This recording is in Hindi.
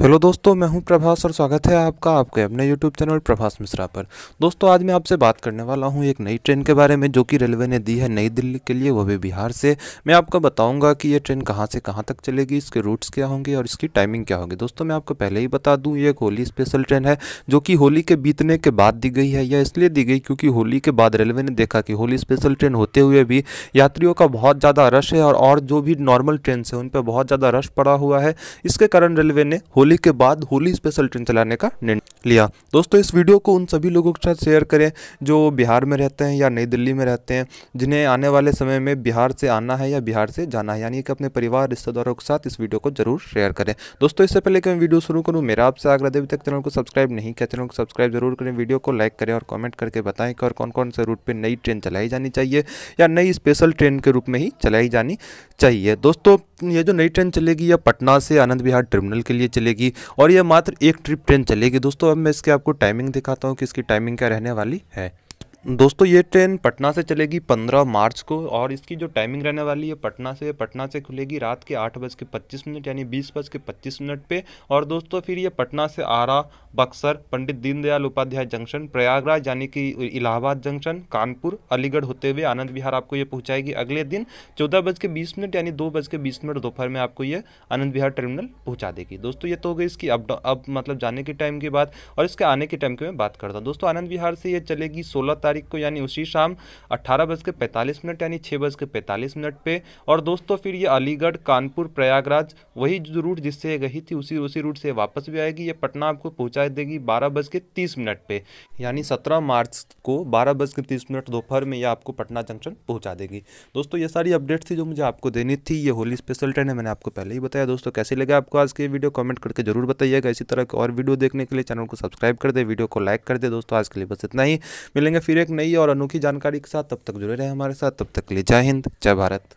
हेलो दोस्तों, मैं हूँ प्रभास और स्वागत है आपका आपके अपने यूट्यूब चैनल प्रभास मिश्रा पर। दोस्तों, आज मैं आपसे बात करने वाला हूँ एक नई ट्रेन के बारे में जो कि रेलवे ने दी है नई दिल्ली के लिए, वो भी बिहार से। मैं आपको बताऊँगा कि ये ट्रेन कहाँ से कहाँ तक चलेगी, इसके रूट्स क्या होंगे और इसकी टाइमिंग क्या होगी। दोस्तों, मैं आपको पहले ही बता दूँ, ये एक होली स्पेशल ट्रेन है, जो कि होली के बीतने के बाद दी गई है, या इसलिए दी गई क्योंकि होली के बाद रेलवे ने देखा कि होली स्पेशल ट्रेन होते हुए भी यात्रियों का बहुत ज़्यादा रश है और जो भी नॉर्मल ट्रेन है, उन पर बहुत ज़्यादा रश पड़ा हुआ है। इसके कारण रेलवे ने होली के बाद होली होली स्पेशल ट्रेन चलाने का निर्णय लिया। दोस्तों, इस वीडियो को उन सभी लोगों के साथ शेयर करें जो बिहार में रहते हैं या नई दिल्ली में रहते हैं, जिन्हें आने वाले समय में बिहार से आना है या बिहार से जाना है। यानी कि अपने परिवार, रिश्तेदारों के साथ इस वीडियो को ज़रूर शेयर करें। दोस्तों, इससे पहले कि मैं वीडियो शुरू करूँ, मेरा आपसे आग्रह अभी तक चैनल को सब्सक्राइब नहीं किया, चैनल को सब्सक्राइब ज़रूर करें वीडियो को लाइक करें और कॉमेंट करके बताएँ कि और कौन कौन से रूट पर नई ट्रेन चलाई जानी चाहिए या नई स्पेशल ट्रेन के रूप में ही चलाई जानी चाहिए। दोस्तों ये जो नई ट्रेन चलेगी यह पटना से आनंद विहार टर्मिनल के लिए चलेगी और यह मात्र एक ट्रिप ट्रेन चलेगी। दोस्तों, अब मैं इसके आपको टाइमिंग दिखाता हूँ कि इसकी टाइमिंग क्या रहने वाली है। दोस्तों, ये ट्रेन पटना से चलेगी पंद्रह मार्च को और इसकी जो टाइमिंग रहने वाली है पटना से पटना से खुलेगी रात के आठ बज के पच्चीस मिनट, यानी बीस बज के पच्चीस मिनट पे। और दोस्तों, फिर ये पटना से आरा, बक्सर, पंडित दीनदयाल उपाध्याय जंक्शन, प्रयागराज, यानी कि इलाहाबाद जंक्शन, कानपुर, अलीगढ़ होते हुए आनंद विहार आपको ये पहुँचाएगी अगले दिन। चौदह बज के बीस मिनट, यानी दो बज के बीस मिनट दोपहर में आपको ये आनंद विहार टर्मिनल पहुँचा देगी। दोस्तों, ये तो हो गई इसकी अब अब मतलब जाने के टाइम की बात और इसके आने के टाइम की मैं बात करता हूँ। दोस्तों, आनंद विहार से ये चलेगी सोलह तारीख को, यानी उसी शाम अट्ठारह बज के पैंतालीस मिनट, यानी छः बज के पैंतालीस मिनट पे। और दोस्तों, फिर ये अलीगढ़, कानपुर, प्रयागराज, वही जो रूट जिससे गई थी, उसी उसी रूट से वापस भी आएगी। ये पटना आपको पहुँचा देगी बारह बज के तीस मिनट पर यानी सत्रह मार्च को बारह बज के तीस मिनट दोपहर में ये आपको पटना जंक्शन पहुँचा देगी। दोस्तों, ये सारी अपडेट्स थी जो मुझे आपको देनी थी। ये होली स्पेशल ट्रेन है, मैंने आपको पहले ही बताया। दोस्तों, कैसे लगा आपको आज के वीडियो, कमेंट करके ज़रूर बताइएगा। इसी तरह और वीडियो देखने के लिए चैनल को सब्सक्राइब कर दे, वीडियो को लाइक कर दे। दोस्तों, आज के लिए बस इतना ही। मिलेंगे फिर एक नई और अनोखी जानकारी के साथ तब तक जुड़े रहे हमारे साथ। तब तक के लिए जय हिंद, जय भारत।